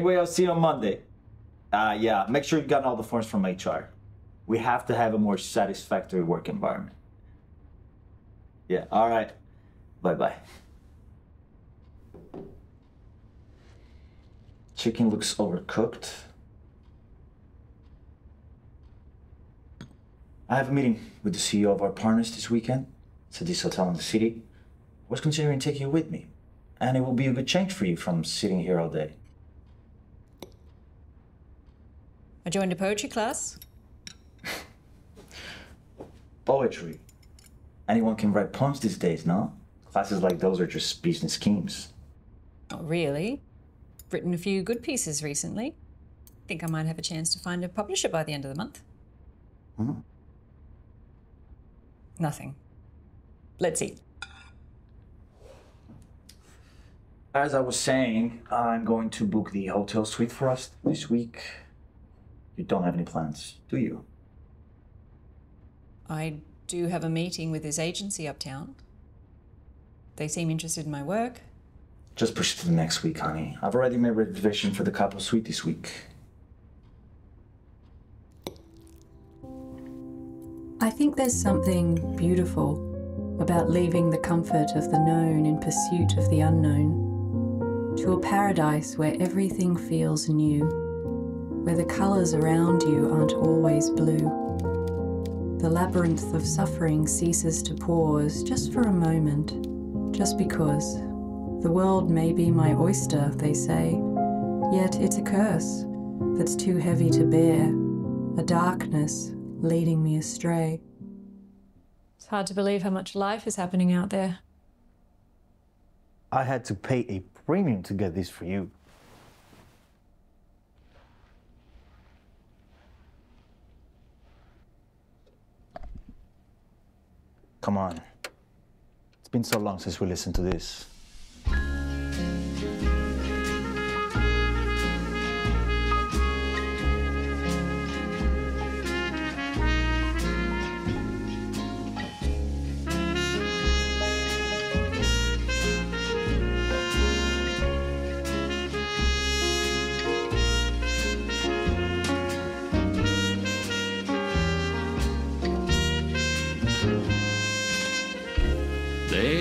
Anyway, I'll see you on Monday. Uh, yeah, make sure you've gotten all the forms from HR. We have to have a more satisfactory work environment. Yeah, all right. Bye bye. Chicken looks overcooked. I have a meeting with the CEO of our partners this weekend. It's at this hotel in the city. I was considering taking you with me, and it will be a good change for you from sitting here all day. I joined a poetry class. Poetry. Anyone can write poems these days, no? Classes like those are just business schemes. Not really. Written a few good pieces recently. Think I might have a chance to find a publisher by the end of the month. Hmm. Nothing. Let's eat. As I was saying, I'm going to book the hotel suite for us this week. You don't have any plans, do you? I do have a meeting with this agency uptown. They seem interested in my work. Just push it to the next week, honey. I've already made reservation for the couple suite this week. I think there's something beautiful about leaving the comfort of the known in pursuit of the unknown to a paradise where everything feels new, where the colours around you aren't always blue. The labyrinth of suffering ceases to pause just for a moment, just because. The world may be my oyster, they say, yet it's a curse that's too heavy to bear, a darkness leading me astray. It's hard to believe how much life is happening out there. I had to pay a premium to get this for you. Come on. It's been so long since we listened to this.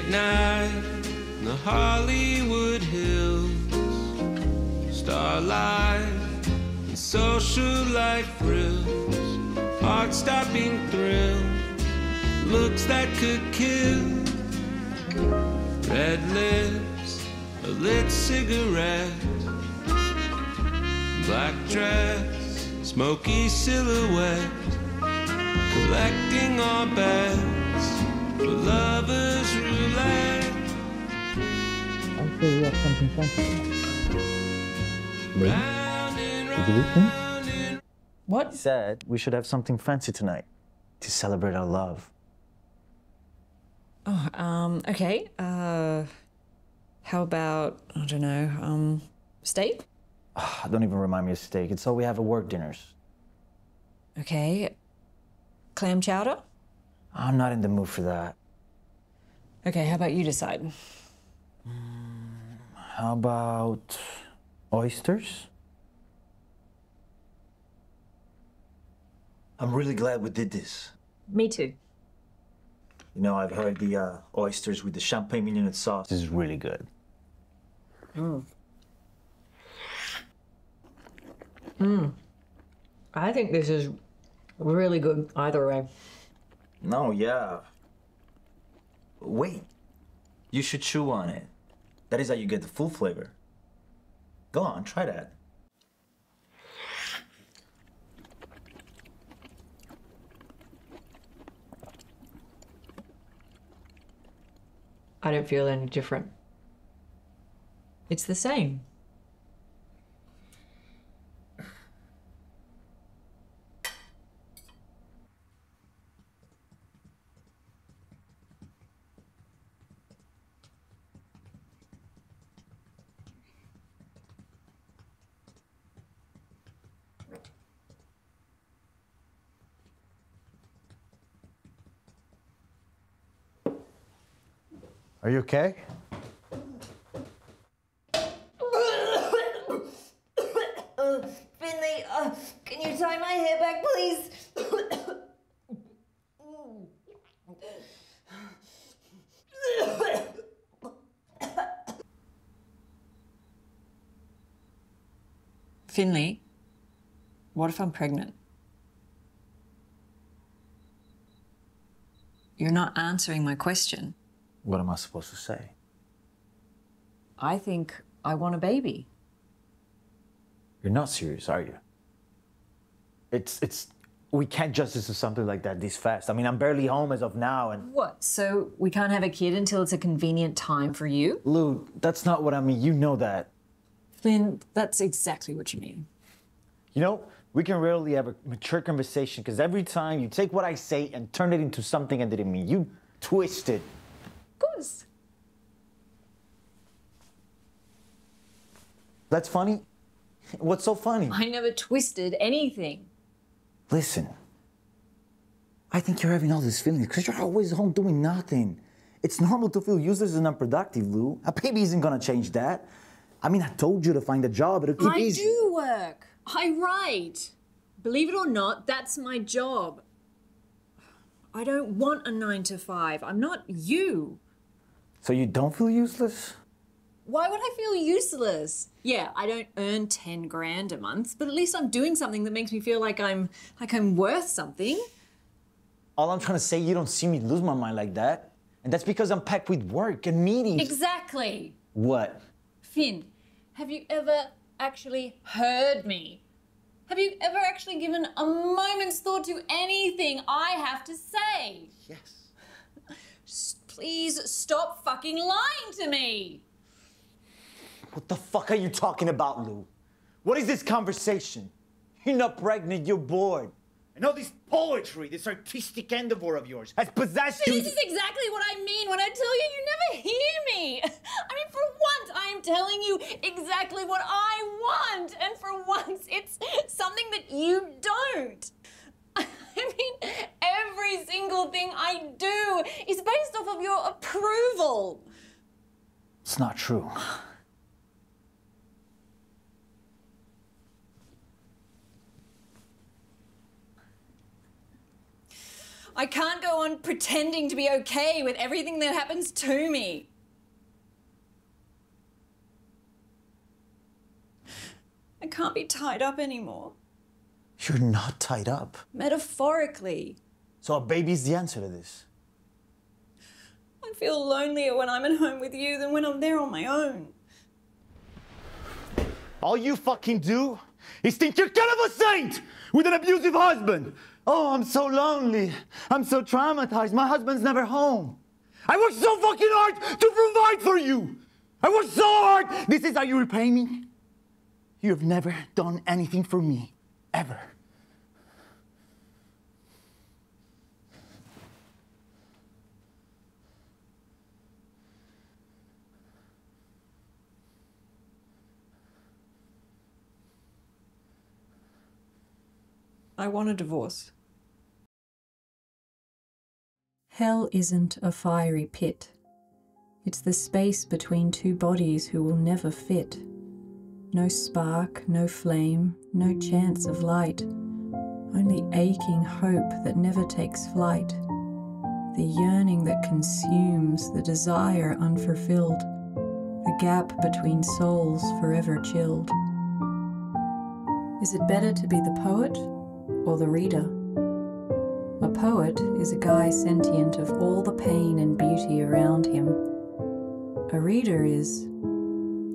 Night in the Hollywood Hills, starlight and social life thrills, heart stopping thrill, looks that could kill. Red lips, a lit cigarette, black dress, smoky silhouette, collecting our bets for lovers say we have something fancy. Did you listen? What? Said we should have something fancy tonight to celebrate our love. Oh, um, okay. Uh, how about, I don't know, um, steak? Ah, Don't even remind me of steak. It's all we have at work dinners. Okay. Clam chowder? I'm not in the mood for that. Okay, how about you decide? How about oysters? I'm really glad we did this. Me too. You know, I've heard the uh, oysters with the champagne mignonette sauce. This is really good. Mmm. Mmm. I think this is really good either way. No, yeah. Wait. You should chew on it. That is how you get the full flavor. Go on, try that. I don't feel any different. It's the same. Are you okay? Finley, uh, can you tie my hair back, please? Finley, what if I'm pregnant? You're not answering my question. What am I supposed to say? I think I want a baby. You're not serious, are you? It's it's we can't just do something like that this fast. I mean, I'm barely home as of now, and What? So we can't have a kid until it's a convenient time for you? Lou, that's not what I mean. You know that. Flynn, that's exactly what you mean. You know, we can rarely have a mature conversation because every time you take what I say and turn it into something I didn't mean, you twist it. Of course. That's funny. What's so funny? I never twisted anything. Listen, I think you're having all these feelings because you're always home doing nothing. It's normal to feel useless and unproductive, Lou. A baby isn't gonna change that. I mean, I told you to find a job. It'll keep I easy. do work. I write. Believe it or not, that's my job. I don't want a nine to five. I'm not you. So you don't feel useless? Why would I feel useless? Yeah, I don't earn 10 grand a month, but at least I'm doing something that makes me feel like I'm like I'm worth something. All I'm trying to say, you don't see me lose my mind like that. And that's because I'm packed with work and meetings. Exactly. what? Finn, have you ever actually heard me? Have you ever actually given a moment's thought to anything I have to say? Yes. S- Please stop fucking lying to me. What the fuck are you talking about, Lou? What is this conversation? You're not pregnant, you're bored. And all this poetry, this artistic endeavor of yours, has possessed you. This is exactly what I mean when I tell you you never hear me. I mean, for once, I am telling you exactly what I want, and for once, it's something that you don't. I mean, every single thing I do is based off of your approval. It's not true. I can't go on pretending to be okay with everything that happens to me. I can't be tied up anymore. You're not tied up. Metaphorically. So a baby's the answer to this. I feel lonelier when I'm at home with you than when I'm there on my own. All you fucking do is think you're kind of a saint with an abusive husband. Oh, I'm so lonely. I'm so traumatized. My husband's never home. I worked so fucking hard to provide for you. I worked so hard. This is how you repay me? You have never done anything for me, ever. I want a divorce. Hell isn't a fiery pit. It's the space between two bodies who will never fit. No spark, no flame, no chance of light. Only aching hope that never takes flight. The yearning that consumes, the desire unfulfilled. The gap between souls forever chilled. Is it better to be the poet or the reader? A poet is a guy sentient of all the pain and beauty around him. A reader is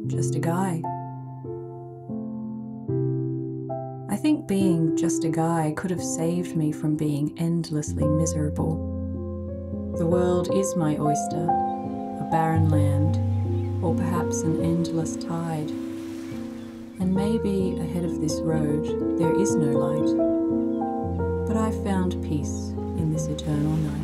just a guy. I think being just a guy could have saved me from being endlessly miserable. The world is my oyster, a barren land, or perhaps an endless tide. And maybe ahead of this road there is no light but I found peace in this eternal night.